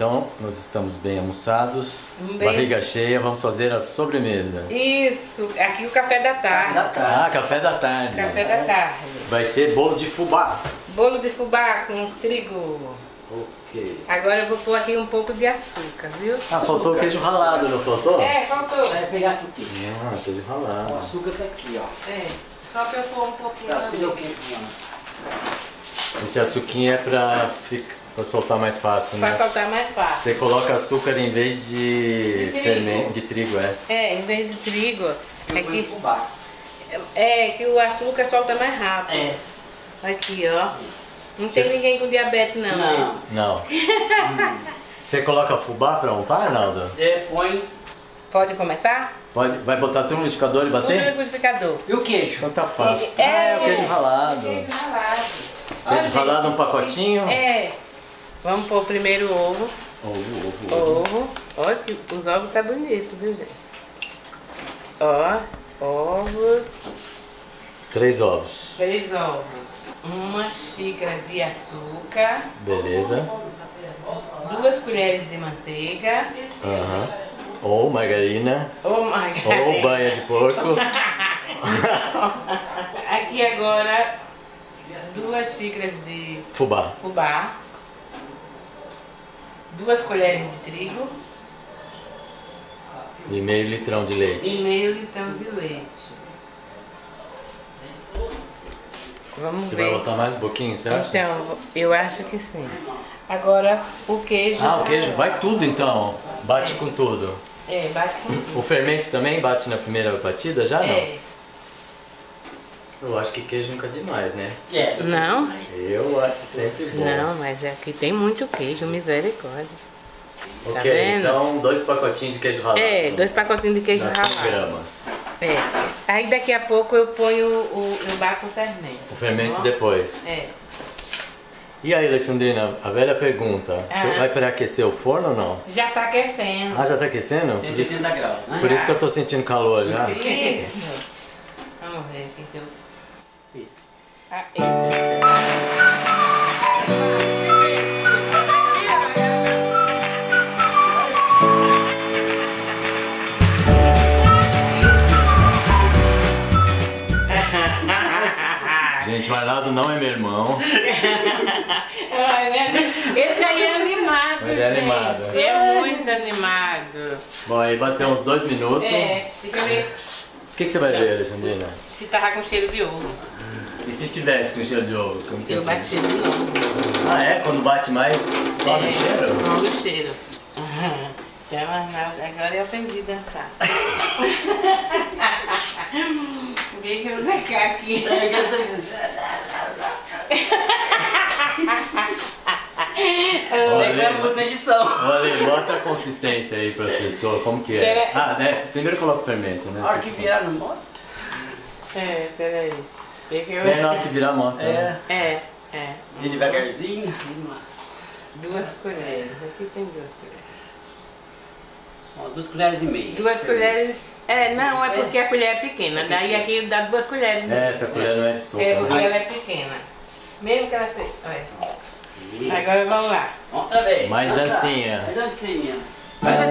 Então, nós estamos bem almoçados, Bem. barriga cheia, vamos fazer a sobremesa. Isso, aqui o café da tarde. Da tarde. Ah, café da tarde. Café da tarde. Vai ser bolo de fubá. Bolo de fubá com trigo. Ok. Agora eu vou pôr aqui um pouco de açúcar, viu? Ah, faltou o queijo ralado, não faltou? É, faltou. Vai pegar tudo. Ah, queijo ralado. O açúcar tá aqui, ó. É, só pra eu pôr um pouquinho. Tá. Esse açuquinho é pra, ficar, pra soltar mais fácil, Pra né? soltar mais fácil. Você coloca açúcar em vez de, De trigo. fermento, de trigo, é. É, em vez de trigo, é Eu que, é que o açúcar solta mais rápido. É. Aqui, ó. Não tem ninguém com diabetes não? Não. Não. Você coloca fubá pra untar, Arnaldo? É, põe. Pode começar? Pode, vai botar tudo no liquidificador e Tudo no bater? liquidificador. E o queijo? Então tá fácil. É, ah, é o queijo ralado. Queijo ralado. Queijo ralado, um pacotinho? É. Vamos pôr primeiro o ovo. Ovo, ovo, ovo. Ovo. Olha que os ovos tá bonito, viu, gente? Ó, ovos. Três ovos. Três ovos. Uma xícara de açúcar. Beleza. Duas colheres de manteiga. Aham. Ou margarina. Ou margarina. Ou banha de porco. Aqui agora duas xícaras de Fubá. fubá. Duas colheres de trigo. E meio litrão de E leite. meio litrão de leite. Vamos Você ver. vai botar mais um pouquinho, você acha? Então, eu acho que sim. Agora o queijo. Ah, o queijo. Vai tudo então. Bate com tudo. É, bate com tudo. O fermento também bate na primeira batida já? Não? É. Eu acho que queijo nunca é demais, né? É. Não? Eu acho sempre bom. Não, mas aqui tem muito queijo, misericórdia. Ok, Tá então dois pacotinhos de queijo ralado. É, dois pacotinhos de queijo Dá 100 ralado. gramas. É. Aí daqui a pouco eu ponho o. eu bato o fermento. O fermento Ó. depois. É. E aí, Alexandrina, a velha pergunta. Você Ah. vai pré-aquecer o forno ou não? Já tá aquecendo. Ah, já tá aquecendo? Por isso, 180 graus, né? por isso que eu tô sentindo calor já. Isso. Vamos ver aqui se é. Gente, o Arnaldo não é meu irmão. Esse aí é animado. Ele é gente. animado. É muito animado. Bom, aí bateu uns dois minutos. É, deixa eu ver O que, que você vai ver, Alexandrina? se tava com cheiro de ovo. E se tivesse com cheiro de ovo? Como que Eu bati de novo. Ah, é? Quando bate mais, sobe o É, cheiro? Sobe o cheiro. Aham. Então, agora eu aprendi a dançar. Deixa eu secar aqui. É, que você- Lembramos na edição. Olha, mostra a consistência aí para as pessoas, como que é. Pera- Ah, né? Primeiro coloca o fermento, né? A hora que virar, não mostra? É, peraí. Eu... É, na hora que virar, mostra. É. né? É, é. E devagarzinho. Duas colheres. Aqui tem duas colheres. Ó, duas colheres e meia. Duas colheres. É, não, é porque a colher é pequena. Daí aqui dá duas colheres. né? É, essa colher não é de sopa. É, porque né? ela é pequena. Mesmo que ela seja. Olha. Agora vamos lá. Outra vez. Mais dançar. dancinha. Mais dancinha. Vai lá,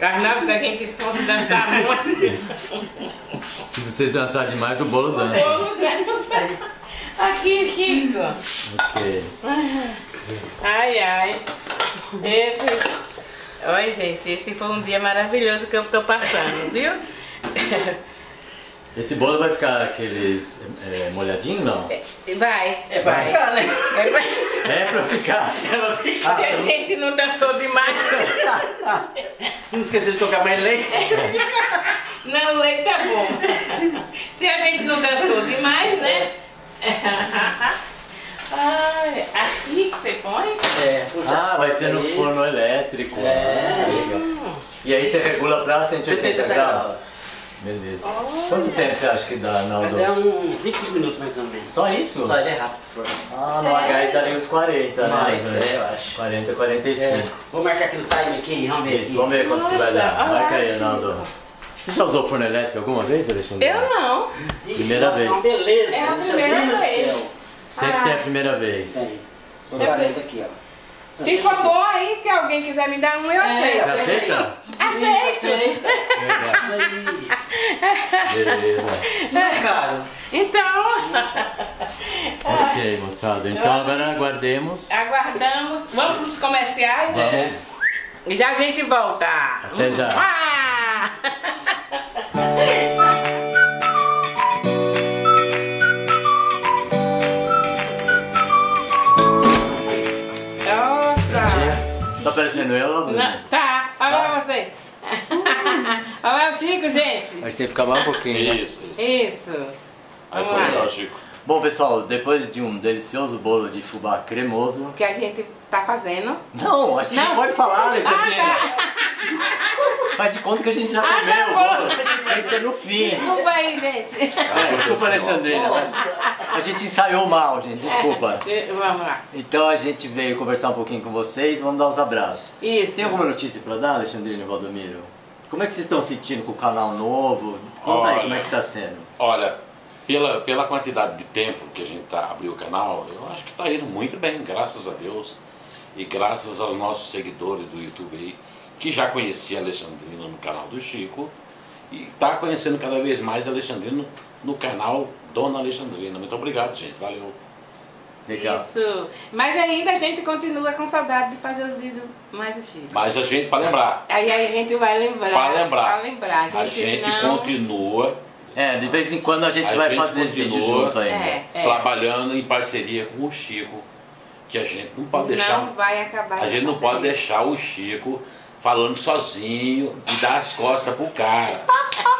Arnaldo, se a gente fosse dançar muito, Se vocês dançarem demais, o bolo dança. bolo dança. Aqui, Chico. Ok. Ai, ai. Esse... Oi, gente, esse foi um dia maravilhoso que eu tô passando, viu? Esse bolo vai ficar aqueles é, molhadinho, não? Vai, É pra vai. ficar, né? É pra- É pra ficar. É pra ficar. Se a gente não dançou demais. Você não esqueceu de colocar mais leite? Não, o leite tá bom. Se a gente não dançou demais, né? Ai, aqui que você põe? É. Ah, vai ser no forno elétrico. É. Ah, legal. E aí você regula pra 180 180 graus? graus. Beleza. Olha. Quanto tempo você acha que dá, Vai Naldo? dar uns 25 minutos mais ou menos. Só isso? Só ele é rápido for. Ah, no H daria uns 40, né? Mais, né, eu acho. 40, É. 45. Vou marcar aqui no time aqui, vamos ver Isso, vamos ver quanto que vai dar. Nossa, Marca aí, Naldo. Você já usou forno elétrico alguma vez, Alexandre? Eu não. Primeira Nossa, vez. uma beleza. É a primeira vez. Sempre tem a primeira vez. Tem. Tô garanto aqui, ó. Se for bom aí, que alguém quiser me dar um, eu É. Você aceito. aceita? Aceito. Beleza. Não é caro. Então, Ok, moçada. Então agora aguardemos. aguardamos. Vamos para os comerciais. Vamos. E já a gente volta. Até já. Ah! Tá parecendo eu, Bruno? Não, tá, olha lá você. olha lá o Chico, gente. Mas tem que ficar mais um pouquinho. né? Isso. Isso. Aí Vamos lá. legal, Chico. Bom, pessoal, depois de um delicioso bolo de fubá cremoso. Que a gente tá fazendo. Não, que Não. não pode falar, Alexandrina. Ah, tá. Faz de conta que a gente já Ah, comeu tá o bom. bolo. Tem que ser no fim. Desculpa aí, gente. É, desculpa, Alexandrina. A gente ensaiou mal, gente. Desculpa. Vamos lá. Então a gente veio conversar um pouquinho com vocês. Vamos dar uns abraços. Isso. Tem alguma notícia pra dar, Alexandrina e Valdomiro? Como é que vocês estão sentindo com o canal novo? Conta aí Olha. como é que tá sendo. Olha, pela, pela quantidade de tempo que a gente tá, abriu o canal, eu acho que está indo muito bem, graças a Deus. E graças aos nossos seguidores do YouTube aí, que já conhecia a Alexandrina no canal do Chico. E está conhecendo cada vez mais a Alexandrina no canal Dona Alexandrina. Muito obrigado, gente. Valeu. Legal. Isso. Mas ainda a gente continua com saudade de fazer os vídeos mais o Chico. Mas a gente, para lembrar, Aí a gente vai lembrar. para lembrar, Pra lembrar. a gente não... continua É, de vez em quando a gente A vai gente fazer vídeo junto ainda. É, é. trabalhando em parceria com o Chico, que a gente não pode deixar Não vai acabar. A gente não pode deixar o Chico falando sozinho e dar as costas pro cara.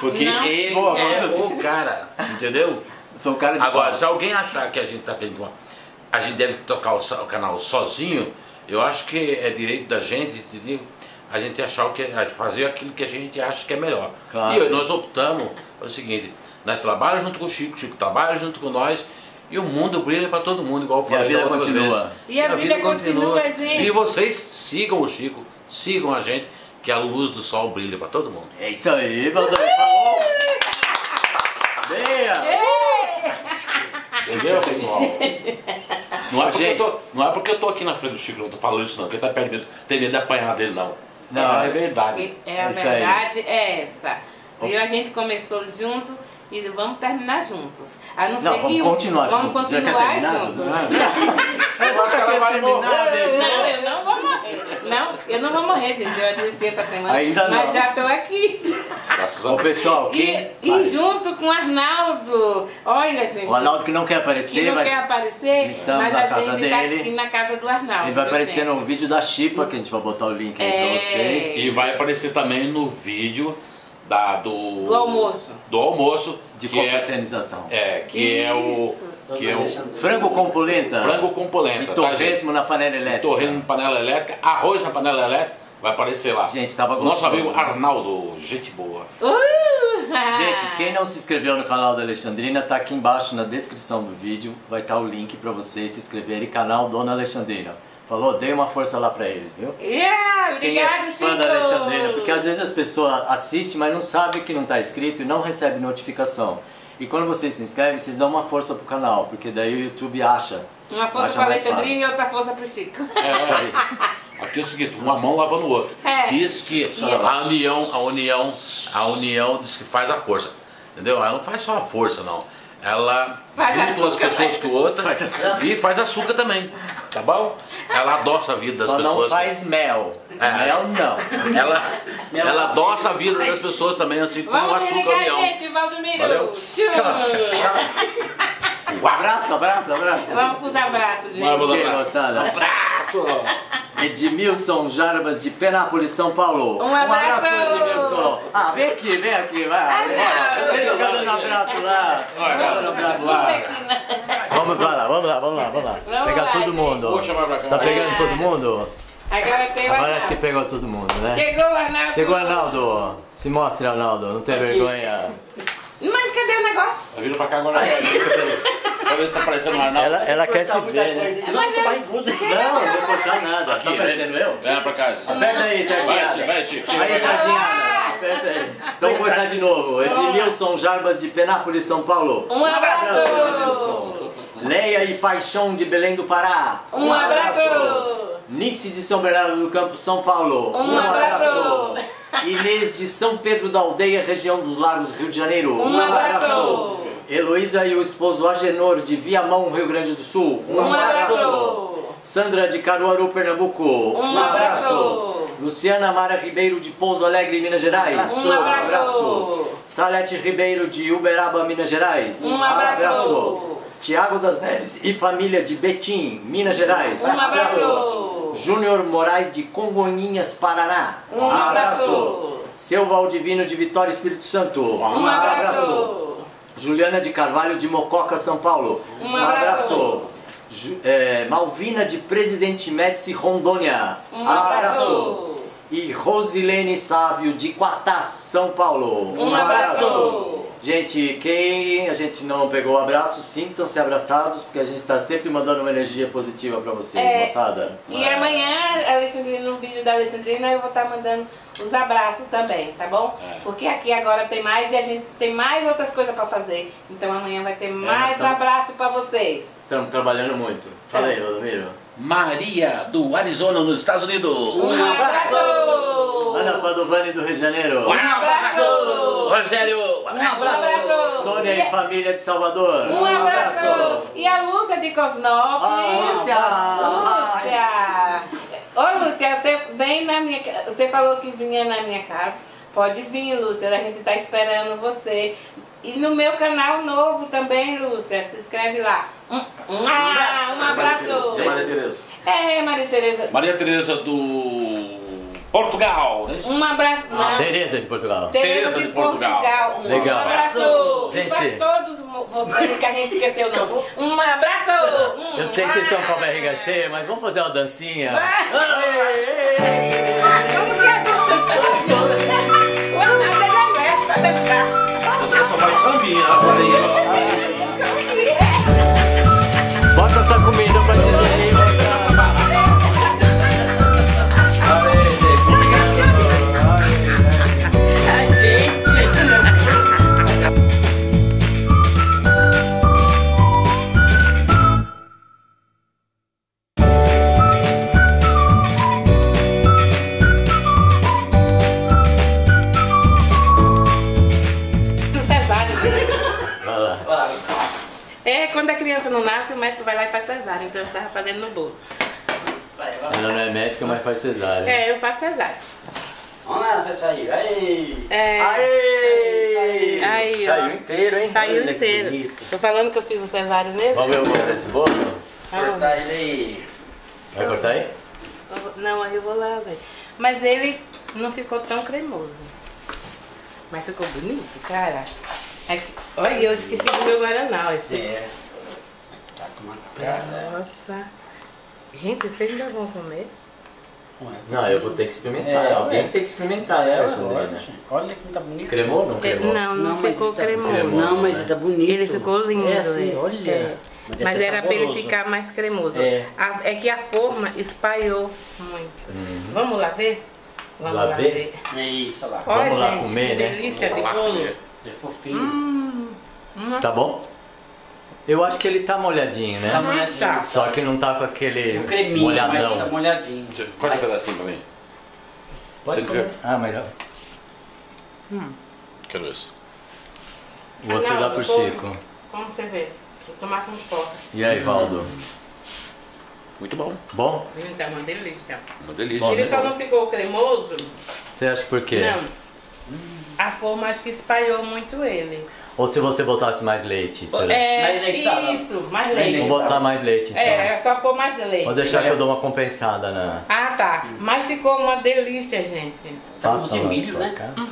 Porque Não. ele Boa, é o cara, entendeu? Sou um cara de Agora, pau. se alguém achar que a gente tá tendo uma. A gente deve tocar o, o canal sozinho, eu acho que é direito da gente, entendeu? A gente achar o que fazer aquilo que a gente acha que é melhor. Claro. E nós optamos é o seguinte, nós trabalhamos junto com o Chico, o Chico trabalha junto com nós. E o mundo brilha para todo mundo, igual eu E a falei vida continua. E a vida continua, gente. E vocês sigam o Chico, sigam a gente, que a luz do sol brilha para todo mundo. É isso aí, Valdomiro. Falou! Venha! Entendeu, pessoal? Não é, porque eu Gente. tô, não é porque eu tô aqui na frente do Chico, eu tô falando isso não, porque ele tá perdendo, tem medo de apanhar dele não. Não, é verdade. E- É a É verdade, é essa. E a gente começou junto e vamos terminar juntos. A não, Não, ser vamos que continuar vamos juntos. Continuar juntos. Eu acho que ela vai morrer. Não, eu não vou morrer. Não, eu não vou morrer, gente. Eu disse essa semana. Ainda não. Mas já tô aqui. Ô pessoal, E, quem. e Vai. junto com o Arnaldo. Olha, gente. O Arnaldo que não quer que aparecer, não mas quer aparecer, estamos mas na a casa gente tá dele. aqui na casa do Arnaldo. ele vai aparecer no vídeo da Chipa, que a gente vai botar o link aí É. pra vocês. E vai aparecer também no vídeo da, do, Do almoço. Do almoço. De que é, confraternização. é, que é o. Que é o Frango com polenta. frango com polenta. E tá, torresmo na panela elétrica. Torresmo na panela elétrica, arroz na panela elétrica, vai aparecer lá. Gente, tava Nosso gostoso, amigo né? Arnaldo, gente boa. Uh! Gente, quem não se inscreveu no canal da Alexandrina, tá aqui embaixo na descrição do vídeo. Vai estar o link pra vocês se inscreverem. Canal Dona Alexandrina. Falou? Dê uma força lá pra eles, viu? Yeah, Quem obrigado, é fã Chico. da Alexandrina, porque às vezes as pessoas assistem, mas não sabem que não está inscrito e não recebe notificação. E quando vocês se inscrevem, vocês dão uma força pro canal, porque daí o YouTube acha. Uma força acha para Alexandrina e outra força para o Chico. É, Isso aí. Aqui é o seguinte, uma mão lavando o outro. É. Diz que E- a união, a união, a união diz que faz a força. Entendeu? Ela não faz só a força, não. Ela Faz junta as pessoas com outra Faz açúcar. e faz açúcar também. Tá bom? Ela adoça a vida das Só não pessoas. faz mel. É. Mel não. Ela, ela adoça a vida das pessoas também, assim como o Vamos açúcar união. gente, Valdomiro. Valeu. Tchau. Abraço, abraço, abraço. Vamos pros abraços, gente. Vamos moçada? Abraço! Edmilson Jarbas de Penápolis, São Paulo. Um abraço. Edmilson. Ah, vem aqui, vem aqui, vai. não. Vem jogando um abraço lá. Olha, Dando um abraço lá. Vamos lá, vamos lá, vamos lá, vamos lá. Vamos Pegar lá, todo gente. mundo. Vou chamar pra cá. Tá pegando Ah. todo mundo? Agora tem o Agora Arnaldo. acho que pegou todo mundo, né? Chegou o Arnaldo. Chegou Arnaldo. Se mostre, Arnaldo. Não tem vergonha. Mas cadê o negócio? Tá vindo pra cá agora. Pra ver se tá parecendo o Arnaldo. Ela, ela quer se ver, né? coisa aí. Mas Nossa, tô eu- barrigudo. Não, não vou cortar nada. Aqui, Tá parecendo eu? Vem pra cá. Aperta aí, Vai, Sardinhada. vai, Chico. Aí. Sardinhada. aperta aí. Então vamos começar de novo. Edmilson Jarbas de Penápolis, São Paulo. Um abraço! Edmilson. Leia e Paixão de Belém do Pará. Um abraço! Nice de São Bernardo do Campo, São Paulo. Um abraço. Inês de São Pedro da Aldeia, região dos Lagos, Rio de Janeiro. Um abraço. Heloísa e o esposo Agenor de Viamão, Rio Grande do Sul. Um abraço! Sandra de Caruaru, Pernambuco. Um abraço. Luciana Mara Ribeiro de Pouso Alegre, Minas Gerais. Um abraço. Salete Ribeiro de Uberaba, Minas Gerais. Um abraço. Tiago das Neves e família de Betim, Minas Gerais. Um abraço. Júnior Moraes de Congonhinhas, Paraná. Um abraço. Seu Valdivino de Vitória, Espírito Santo. Um abraço. Juliana de Carvalho de Mococa, São Paulo. Um abraço. Ju- é, Malvina de Presidente Médici, Rondônia. Um abraço. E Rosilene Sávio de Quatás, São Paulo. Um abraço. Gente, quem a gente não pegou o abraço, sintam-se abraçados, porque a gente está sempre mandando uma energia positiva para vocês, É, moçada. E amanhã, Alexandrina, no vídeo da Alexandrina, eu vou estar mandando os abraços também, tá bom? É. Porque aqui agora tem mais e a gente tem mais outras coisas pra fazer. Então amanhã vai ter mais estamos- abraço pra vocês. Estamos trabalhando muito. Fala aí, Valdomiro. Maria, do Arizona, nos Estados Unidos. Um abraço! Ana Padovani do Rio de Janeiro. Um abraço! Rogério, um Um abraço. abraço! Sônia e família de Salvador. Um abraço! E a Lúcia de Cosnópolis. Ah, Lúcia! Lúcia! Ô Lúcia, você vem na minha Você falou que vinha na minha casa. Pode vir, Lúcia, a gente tá esperando você. E no meu canal novo também, Lúcia. Se inscreve lá. Um, um, ah, um abraço! Maria Tereza. É, Maria Tereza. Maria Tereza do Portugal. é? Um abraço. Não. Tereza de Portugal. Tereza de de Portugal. Portugal. Um Legal. abraço. Gente. Para todos vocês que a gente esqueceu não. Um abraço. Um Eu sei que vocês estão com a barriga cheia, mas vamos fazer uma dancinha? Vai. Como que é? Ué, nada já é, tá dançar. Só faz sambinha agora aí, ó. Bota quando a criança não nasce, o médico vai lá e faz cesárea. Então eu tava fazendo no bolo. Ela não é médica, mas faz cesárea. É, eu faço cesárea. Vamos lá, você saiu. Aí! É, Aê! Aí, ó. Saiu inteiro, hein? saiu Olha inteiro. Tô falando que eu fiz um cesárea mesmo? Vamos ver o gosto desse bolo? Cortar ele aí. Vai cortar aí? Não, aí eu vou lá, velho. Mas ele não ficou tão cremoso. Mas ficou bonito, cara. É que- olha, eu esqueci do meu guaraná. Esse. É. Com uma cara. Nossa. Gente, vocês ainda vão comer? Não, eu vou ter que experimentar. É, Alguém ué. tem que experimentar, né, É, Alexandrina? olha, olha como tá bonito. Cremou ou não É, cremou? Não, não, mas ficou tá- cremoso. Cremou. Não, mas ele tá bonito. Ele ficou lindo. É assim, é. olha. É. Mas é Mas era pra ele ficar mais cremoso. É. A- é que a forma espalhou muito. Vamos lá ver? Vamos Lá lá, ver? ver. É isso, olha lá. Olha, Vamos lá gente, comer, que né? delícia de Vamos lá bolo. É fofinho. Hum, hum. Tá bom? Eu acho que ele tá molhadinho, né? Tá molhadinho. tá. Só que não tá com aquele Um creminho, molhadão. mas tá molhadinho. Corta um pedacinho pra mim. Pode Você comer. Ah, melhor. Quero isso. O outro você dá Arnaldo, pro como- Chico. Como você vê? Vou tomar com coca. E aí, Valdo? Muito bom. Bom? Ele tá uma delícia. Uma delícia. Bom, Ele né? só não ficou cremoso? Você acha por quê? Não. A forma acho que espalhou muito ele. Ou se você botasse mais leite, será? É, Mais leite tá, isso, mais Mais leite. Vou botar mais leite, então. É, é só pôr mais leite. Vou deixar que eu dou uma compensada na... Ah, tá. Mas ficou uma delícia, gente. Tá com Faça de na milho, sua né? casa.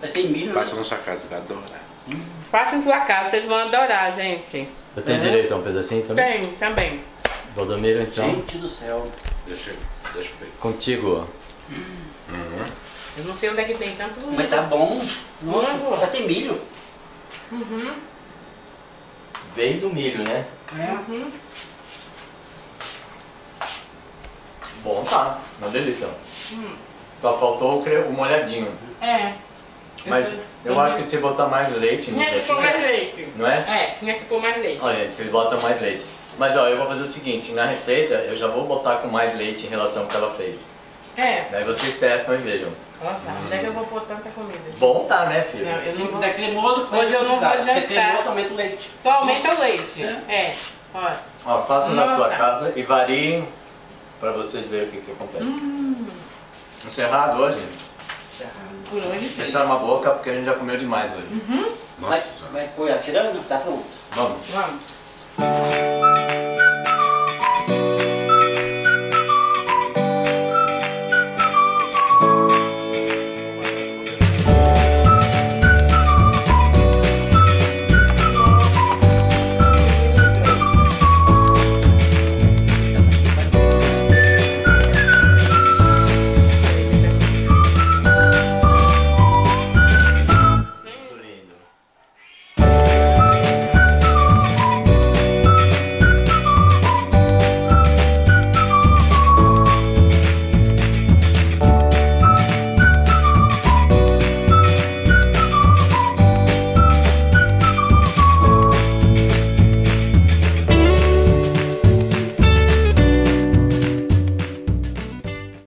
Vai ser milho, né? Passa na sua casa, vai adorar. Faça em sua casa, vocês vão adorar, gente. Eu tenho É. direito a um pedacinho também? Tem, também. Valdomiro, então, Gente do céu. Deixa, deixa eu ver. contigo. Eu não sei onde é que tem tanto. Mas tá bom. Nossa, Uhum. vai ser milho. Uhum. Veio do milho, né? É. Uhum. Bom, tá. Uma delícia. Hum. Só faltou o, molhadinho. É. Mas eu acho que se botar mais leite Tinha que pôr mais leite. não é? É, tinha que pôr mais leite. Olha, gente, vocês botam mais leite. Mas ó, eu vou fazer o seguinte, na receita eu já vou botar com mais leite em relação ao que ela fez. É. Daí vocês testam e vejam. Nossa, onde é que eu vou pôr tanta comida? Bom tá, né, filho? Não, eu Se não vou. quiser cremoso, Hoje eu não vou Se é jantar. cremoso, aumenta o leite. Só aumenta o leite. É. Olha. Ó, façam na sua Nossa. casa e variem pra vocês verem o que, que acontece. Encerrado hoje. Por hoje sim. Fecharam a boca porque a gente já comeu demais hoje. Nossa Vai, Senhora. vai pôr atirando? Tá pronto. Vamos. Vamos.